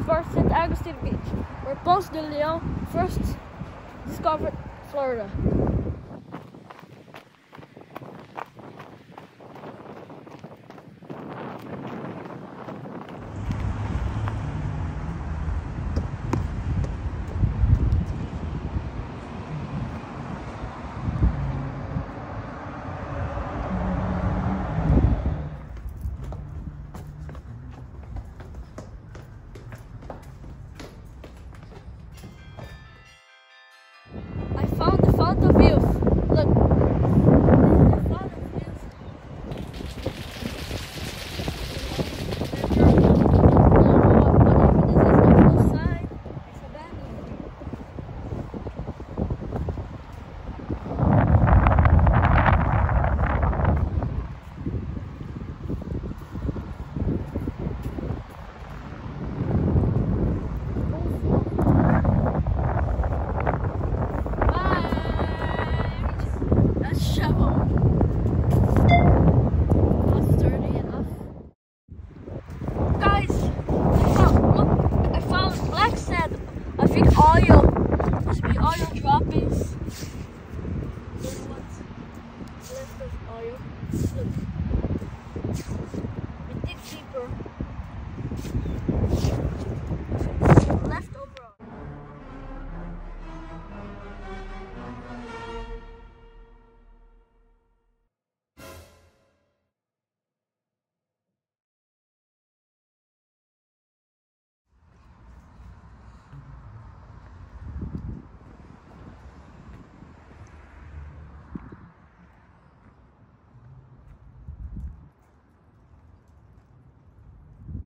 First, St. Augustine Beach, where Ponce de Leon first discovered Florida. look. all your droppings. Look. It digs deeper.